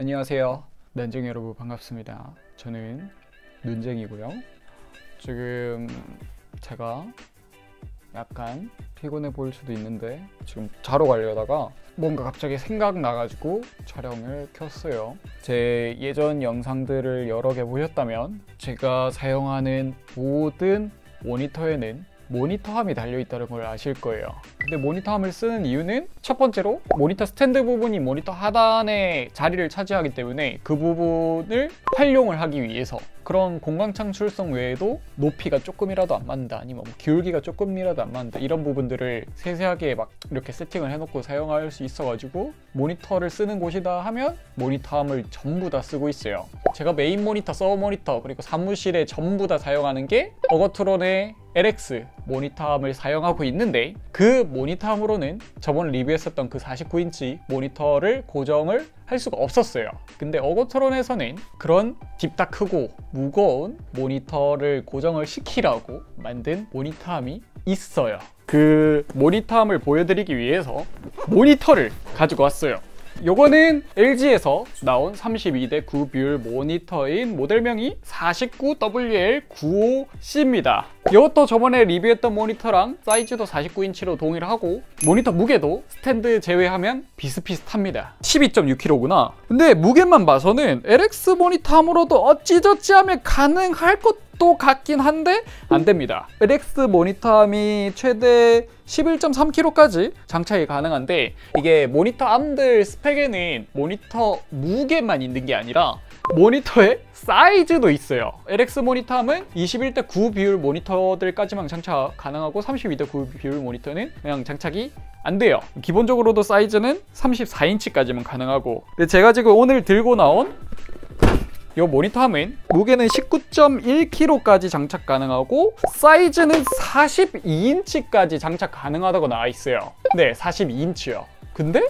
안녕하세요. 난쟁이 여러분 반갑습니다. 저는 눈쟁이고요. 지금 제가 약간 피곤해 보일 수도 있는데 지금 자러 가려다가 뭔가 갑자기 생각나가지고 촬영을 켰어요. 제 예전 영상들을 여러 개 보셨다면 제가 사용하는 모든 모니터에는 모니터함이 달려있다는 걸 아실 거예요. 근데 모니터함을 쓰는 이유는 첫 번째로 모니터 스탠드 부분이 모니터 하단에 자리를 차지하기 때문에 그 부분을 활용을 하기 위해서 그런 공간 창출성 외에도 높이가 조금이라도 안 맞는다 아니면 뭐 기울기가 조금이라도 안 맞는다 이런 부분들을 세세하게 막 이렇게 세팅을 해놓고 사용할 수 있어가지고 모니터를 쓰는 곳이다 하면 모니터암을 전부 다 쓰고 있어요 제가 메인 모니터, 서브 모니터 그리고 사무실에 전부 다 사용하는 게 에르고트론의 LX 모니터암을 사용하고 있는데 그 모니터암으로는 저번 리뷰했었던 그 49인치 모니터를 고정을 할 수가 없었어요. 근데 Ergotron에서는 그런 딥다 크고 무거운 모니터를 고정을 시키라고 만든 모니터암이 있어요. 그 모니터암을 보여드리기 위해서 모니터를 가지고 왔어요 요거는 LG에서 나온 32대 9 비율 모니터인 모델명이 49WL95C입니다. 이것도 저번에 리뷰했던 모니터랑 사이즈도 49인치로 동일하고 모니터 무게도 스탠드 제외하면 비슷비슷합니다. 12.6kg구나. 근데 무게만 봐서는 LX 모니터 암으로도 어찌저찌 하면 가능할 것 도 같긴 한데 안 됩니다. LX 모니터함이 최대 11.3kg까지 장착이 가능한데 이게 모니터 암들 스펙에는 모니터 무게만 있는 게 아니라 모니터의 사이즈도 있어요. LX 모니터함은 21대 9 비율 모니터들까지만 장착 가능하고 32대 9 비율 모니터는 그냥 장착이 안 돼요. 기본적으로도 사이즈는 34인치까지만 가능하고. 근데 제가 지금 오늘 들고 나온 이 모니터함은 무게는 19.1kg까지 장착 가능하고 사이즈는 42인치까지 장착 가능하다고 나와 있어요. 네 42인치요. 근데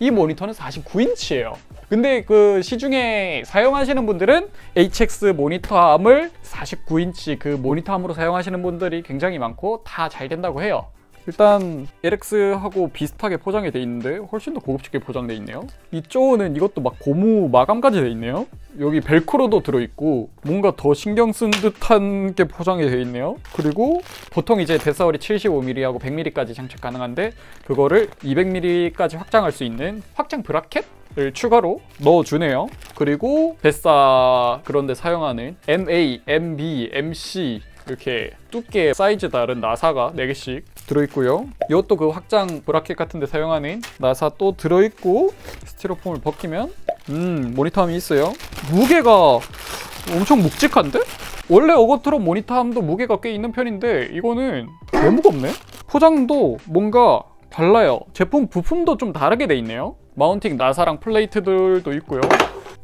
이 모니터는 49인치예요. 근데 그 시중에 사용하시는 분들은 HX 모니터함을 49인치 그 모니터함으로 사용하시는 분들이 굉장히 많고 다 잘 된다고 해요 일단 LX하고 비슷하게 포장이 돼 있는데 훨씬 더 고급지게 포장돼 있네요. 이쪽은 이것도 막 고무 마감까지 돼 있네요. 여기 벨크로도 들어있고 뭔가 더 신경 쓴 듯한 게 포장이 돼 있네요. 그리고 보통 이제 대사월이 75mm하고 100mm까지 장착 가능한데 그거를 200mm까지 확장할 수 있는 확장 브라켓 을 추가로 넣어주네요. 그리고 뱃사 그런데 사용하는 MA, MB, MC 이렇게 두께 사이즈 다른 나사가 4개씩 들어있고요. 이것도 그 확장 브라켓 같은 데 사용하는 나사 또 들어있고 스티로폼을 벗기면 음 모니터함이 있어요. 무게가 엄청 묵직한데? 원래 어거트론 모니터함도 무게가 꽤 있는 편인데 이거는 개 무겁네? 포장도 뭔가 달라요. 제품 부품도 좀 다르게 돼 있네요. 마운팅 나사랑 플레이트들도 있고요.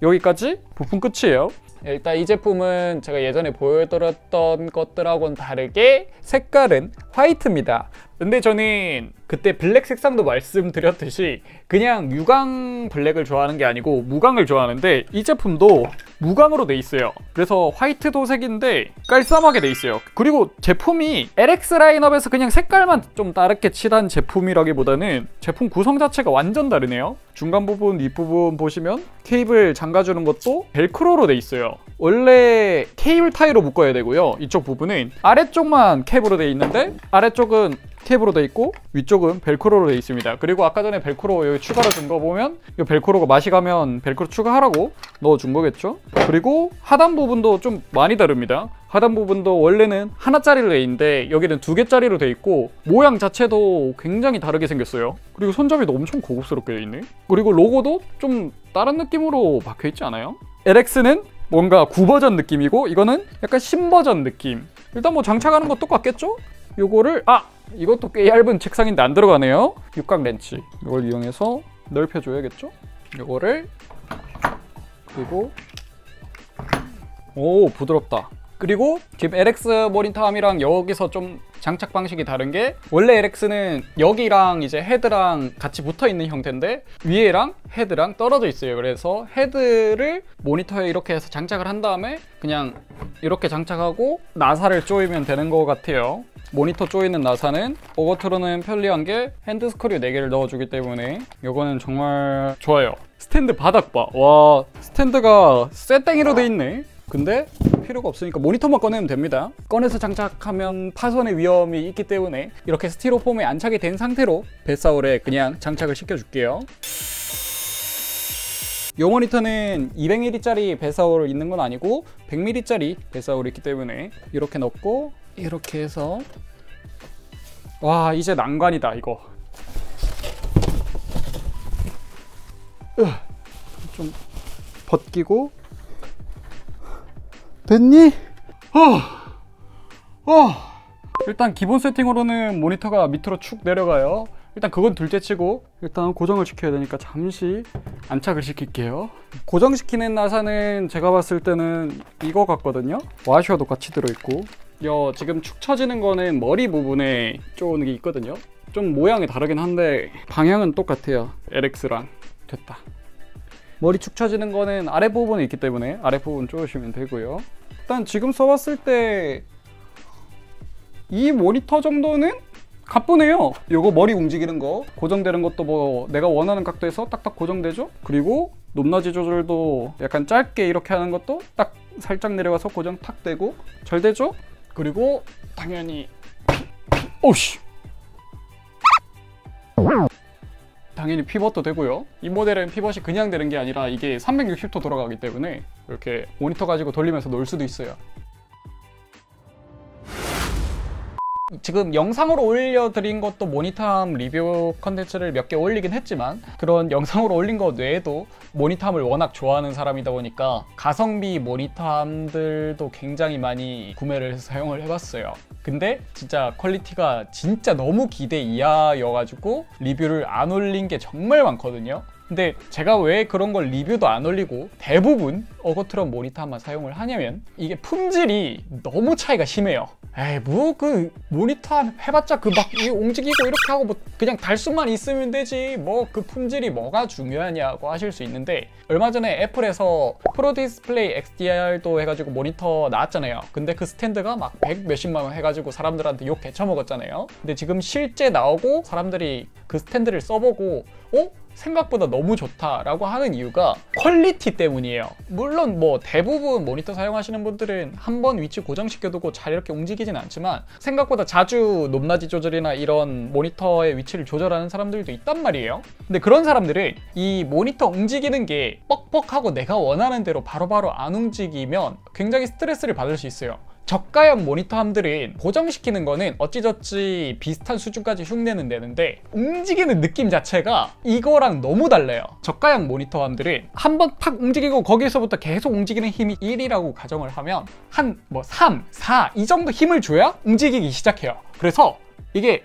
여기까지 부품 끝이에요 일단 이 제품은 제가 예전에 보여드렸던 것들하고는 다르게 색깔은 화이트입니다 근데 저는 그때 블랙 색상도 말씀드렸듯이 그냥 유광 블랙을 좋아하는 게 아니고 무광을 좋아하는데 이 제품도 무광으로 돼 있어요. 그래서 화이트 도색인데 깔쌈하게 돼 있어요. 그리고 제품이 LX 라인업에서 그냥 색깔만 좀 다르게 칠한 제품이라기보다는 제품 구성 자체가 완전 다르네요. 중간 부분 윗부분 보시면 케이블 잠가주는 것도 벨크로로 돼 있어요. 원래 케이블 타이로 묶어야 되고요. 이쪽 부분은 아래쪽만 캡으로 돼 있는데 아래쪽은 캡으로 돼 있고 위쪽은 벨크로로 돼 있습니다 그리고 아까 전에 벨크로 여기 추가로 준 거 보면 이 벨크로가 맛이 가면 벨크로 추가하라고 넣어 준 거겠죠 그리고 하단 부분도 좀 많이 다릅니다 하단 부분도 원래는 하나짜리로 돼 있는데 여기는 두 개짜리로 돼 있고 모양 자체도 굉장히 다르게 생겼어요 그리고 손잡이도 엄청 고급스럽게 돼 있네 그리고 로고도 좀 다른 느낌으로 박혀 있지 않아요? LX는 뭔가 9버전 느낌이고 이거는 약간 10버전 느낌 일단 뭐 장착하는 거 똑같겠죠? 요거를 아! 이것도 꽤 얇은 책상인데 안 들어가네요. 육각 렌치. 이걸 이용해서 넓혀줘야겠죠? 요거를 그리고 오 부드럽다. 그리고 지금 LX 모니터함이랑 여기서 좀 장착 방식이 다른 게 원래 LX는 여기랑 이제 헤드랑 같이 붙어 있는 형태인데 위에랑 헤드랑 떨어져 있어요. 그래서 헤드를 모니터에 이렇게 해서 장착을 한 다음에 그냥 이렇게 장착하고 나사를 조이면 되는 것 같아요. 모니터 조이는 나사는 Ergotron은 편리한 게 hand screw 4개를 넣어주기 때문에 이거는 정말 좋아요. 스탠드 바닥 봐. 와 스탠드가 쇠땡이로 돼 있네. 근데 필요가 없으니까 모니터만 꺼내면 됩니다. 꺼내서 장착하면 파손의 위험이 있기 때문에 이렇게 스티로폼에 안착이 된 상태로 VESA 홀에 그냥 장착을 시켜줄게요. 이 모니터는 200mm짜리 배사울 있는 건 아니고 100mm짜리 배사울이 있기 때문에 이렇게 넣고 이렇게 해서 와 이제 난관이다 이거 으, 좀 벗기고 됐니? 어, 어. 일단 기본 세팅으로는 모니터가 밑으로 축 내려가요. 일단 그건 둘째 치고 일단 고정을 시켜야 되니까 잠시 안착을 시킬게요. 고정시키는 나사는 제가 봤을 때는 이거 같거든요. 와셔도 같이 들어있고 여 지금 축 처지는 거는 머리 부분에 쪼는 게 있거든요. 좀 모양이 다르긴 한데 방향은 똑같아요. LX랑 됐다. 머리 축 처지는 거는 아랫부분에 있기 때문에 아랫부분 쪼으시면 되고요. 일단 지금 써봤을 때 이 모니터 정도는 가쁘네요. 요거 머리 움직이는 거 고정되는 것도 뭐 내가 원하는 각도에서 딱딱 고정되죠. 그리고 높낮이 조절도 약간 짧게 이렇게 하는 것도 딱 살짝 내려가서 고정 탁 되고 잘 되죠. 그리고 당연히 오씨 당연히 피벗도 되고요. 이 모델은 피벗이 그냥 되는 게 아니라 이게 360도 돌아가기 때문에 이렇게 모니터 가지고 돌리면서 놀 수도 있어요. 지금 영상으로 올려드린 것도 모니터암 리뷰 컨텐츠를 몇 개 올리긴 했지만 그런 영상으로 올린 것 외에도 모니터암을 워낙 좋아하는 사람이다 보니까 가성비 모니터암들도 굉장히 많이 구매를 해서 사용을 해봤어요. 근데 진짜 퀄리티가 진짜 너무 기대 이하여가지고 리뷰를 안 올린 게 정말 많거든요. 근데 제가 왜 그런 걸 리뷰도 안 올리고 대부분 Ergotron 모니터만 사용을 하냐면 이게 품질이 너무 차이가 심해요. 에이 뭐 그 모니터 해봤자 그 막 움직이고 이렇게 하고 뭐 그냥 달 수만 있으면 되지 뭐 그 품질이 뭐가 중요하냐고 하실 수 있는데 얼마 전에 애플에서 Pro Display XDR도 해가지고 모니터 나왔잖아요. 근데 그 스탠드가 막100 몇십만 원 해가지고 사람들한테 욕 개쳐먹었잖아요. 근데 지금 실제 나오고 사람들이 그 스탠드를 써보고 어? 생각보다 너무 좋다라고 하는 이유가 퀄리티 때문이에요. 물론 뭐 대부분 모니터 사용하시는 분들은 한 번 위치 고정시켜두고 잘 이렇게 움직이진 않지만 생각보다 자주 높낮이 조절이나 이런 모니터의 위치를 조절하는 사람들도 있단 말이에요. 근데 그런 사람들은 이 모니터 움직이는 게 뻑뻑하고 내가 원하는 대로 바로바로 바로 안 움직이면 굉장히 스트레스를 받을 수 있어요. 저가형 모니터 함들은 고정시키는 거는 어찌저찌 비슷한 수준까지 흉내는 내는데 움직이는 느낌 자체가 이거랑 너무 달라요. 저가형 모니터 함들은 한번탁 움직이고 거기서부터 계속 움직이는 힘이 1이라고 가정을 하면 한 뭐 3, 4 이 정도 힘을 줘야 움직이기 시작해요. 그래서 이게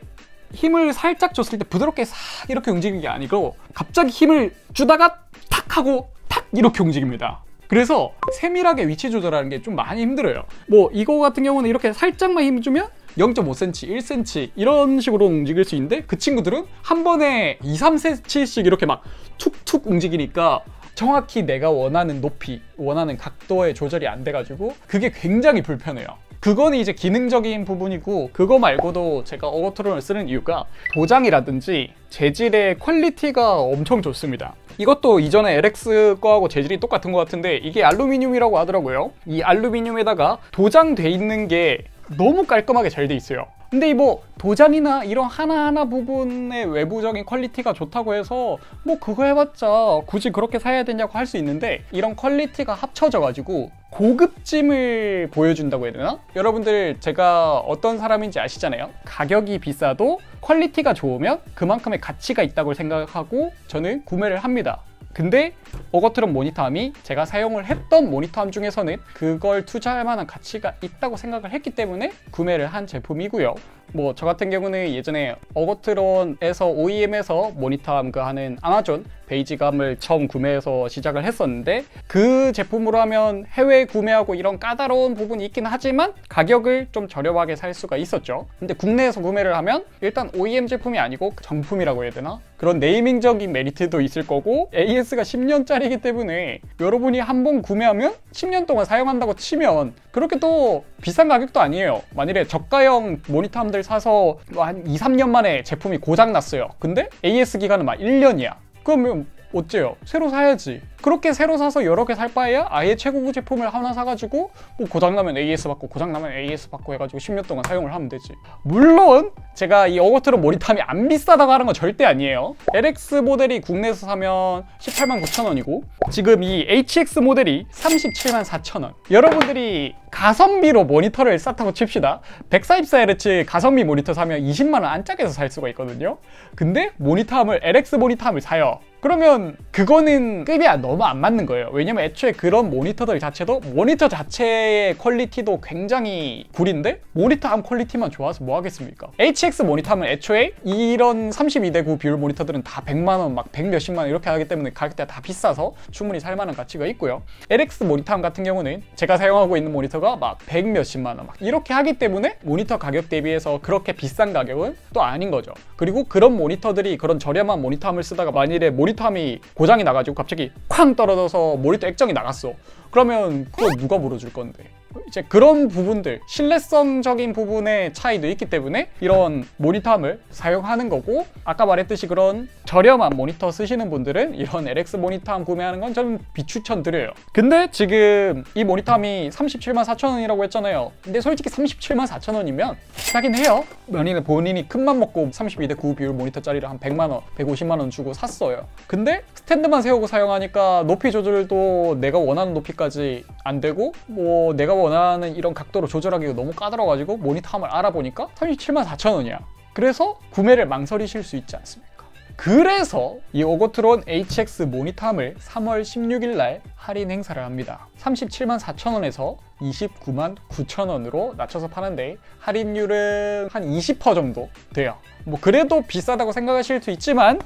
힘을 살짝 줬을 때 부드럽게 싹 이렇게 움직이는 게 아니고 갑자기 힘을 주다가 탁 하고 탁 이렇게 움직입니다. 그래서 세밀하게 위치 조절하는 게 좀 많이 힘들어요. 뭐 이거 같은 경우는 이렇게 살짝만 힘 주면 0.5cm, 1cm 이런 식으로 움직일 수 있는데 그 친구들은 한 번에 2, 3cm씩 이렇게 막 툭툭 움직이니까 정확히 내가 원하는 높이, 원하는 각도의 조절이 안 돼가지고 그게 굉장히 불편해요. 그거는 이제 기능적인 부분이고 그거 말고도 제가 어거트론을 쓰는 이유가 도장이라든지 재질의 퀄리티가 엄청 좋습니다. 이것도 이전에 LX 거하고 재질이 똑같은 것 같은데 이게 알루미늄이라고 하더라고요. 이 알루미늄에다가 도장돼 있는 게 너무 깔끔하게 잘 돼 있어요. 근데 이 뭐 도장이나 이런 하나하나 부분의 외부적인 퀄리티가 좋다고 해서 뭐 그거 해봤자 굳이 그렇게 사야 되냐고 할 수 있는데 이런 퀄리티가 합쳐져 가지고 고급짐을 보여준다고 해야 되나? 여러분들 제가 어떤 사람인지 아시잖아요 가격이 비싸도 퀄리티가 좋으면 그만큼의 가치가 있다고 생각하고 저는 구매를 합니다 근데 어거트론 모니터함이 제가 사용을 했던 모니터함 중에서는 그걸 투자할 만한 가치가 있다고 생각을 했기 때문에 구매를 한 제품이고요. 뭐 저 같은 경우는 예전에 어거트론에서 OEM에서 모니터함 그 하는 아마존 베이지감을 처음 구매해서 시작을 했었는데 그 제품으로 하면 해외 구매하고 이런 까다로운 부분이 있긴 하지만 가격을 좀 저렴하게 살 수가 있었죠. 근데 국내에서 구매를 하면 일단 OEM 제품이 아니고 정품이라고 해야 되나? 그런 네이밍적인 메리트도 있을 거고 AS가 10년짜리이기 때문에 여러분이 한 번 구매하면 10년 동안 사용한다고 치면 그렇게 또 비싼 가격도 아니에요. 만일에 저가형 모니터함들 사서 뭐한 2, 3년 만에 제품이 고장 났어요. 근데 AS 기간은 막 1년이야. 그러면 어째요? 새로 사야지. 그렇게 새로 사서 여러 개 살 바에야 아예 최고급 제품을 하나 사가지고 뭐 고장나면 AS 받고 고장나면 AS 받고 해가지고 10년 동안 사용을 하면 되지. 물론 제가 이 어거트로 모니터함이 안 비싸다고 하는 건 절대 아니에요. LX 모델이 국내에서 사면 18만 9천 원이고 지금 이 HX 모델이 37만 4천 원. 여러분들이 가성비로 모니터를 쌌다고 칩시다. 144Hz 가성비 모니터 사면 20만 원 안짝에서 살 수가 있거든요. 근데 모니터암을 LX 모니터암을 사요. 그러면 그거는 급이 너무 안 맞는 거예요. 왜냐면 애초에 그런 모니터들 자체도 모니터 자체의 퀄리티도 굉장히 구린데 모니터암 퀄리티만 좋아서 뭐 하겠습니까? HX 모니터암은 애초에 이런 32대 9 비율 모니터들은 다 100만 원, 막 100 몇십만 원 이렇게 하기 때문에 가격대가 다 비싸서 충분히 살 만한 가치가 있고요. LX 모니터암 같은 경우는 제가 사용하고 있는 모니터가 막 100 몇십만 원 막 이렇게 하기 때문에 모니터 가격 대비해서 그렇게 비싼 가격은 또 아닌 거죠. 그리고 그런 모니터들이 그런 저렴한 모니터암을 쓰다가 만일에 모니터암이 고장이 나가지고 갑자기 쾅 떨어져서 모니터 액정이 나갔어. 그러면 그거 누가 물어줄 건데? 이제 그런 부분들 신뢰성적인 부분의 차이도 있기 때문에 이런 모니터함을 사용하는 거고 아까 말했듯이 그런 저렴한 모니터 쓰시는 분들은 이런 LX 모니터함 구매하는 건 저는 비추천 드려요. 근데 지금 이 모니터함이 37만 4천 원이라고 했잖아요. 근데 솔직히 37만 4천 원이면 비싸긴 해요. 본인은 본인이 큰맘 먹고 32대 9 비율 모니터짜리를 한 100만 원 150만 원 주고 샀어요. 근데 스탠드만 세우고 사용하니까 높이 조절도 내가 원하는 높이까지 안 되고 뭐 내가 원하는 이런 각도로 조절하기가 너무 까다로워가지고 모니터함을 알아보니까 37만 4천 원이야. 그래서 구매를 망설이실 수 있지 않습니까? 그래서 이 오고트론 HX 모니터함을 3월 16일 날 할인 행사를 합니다. 37만 4천 원에서 29만 9천 원으로 낮춰서 파는데 할인율은 한 20% 정도 돼요. 뭐 그래도 비싸다고 생각하실 수 있지만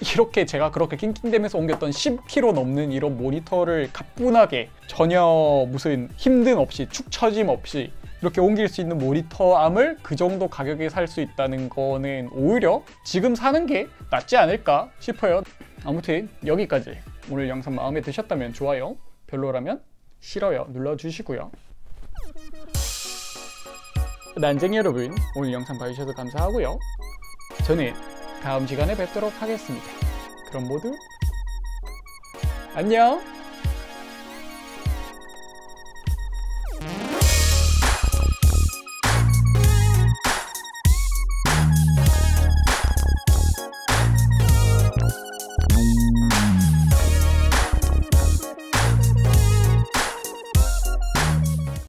이렇게 제가 그렇게 낑낑대면서 옮겼던 10kg 넘는 이런 모니터를 가뿐하게 전혀 무슨 힘든 없이 축 처짐 없이 이렇게 옮길 수 있는 모니터암을 그 정도 가격에 살 수 있다는 거는 오히려 지금 사는 게 낫지 않을까 싶어요. 아무튼 여기까지 오늘 영상 마음에 드셨다면 좋아요, 별로라면 싫어요 눌러주시고요. 난쟁이 여러분 오늘 영상 봐주셔서 감사하고요. 저는 다음 시간에 뵙도록 하겠습니다. 그럼 모두 안녕!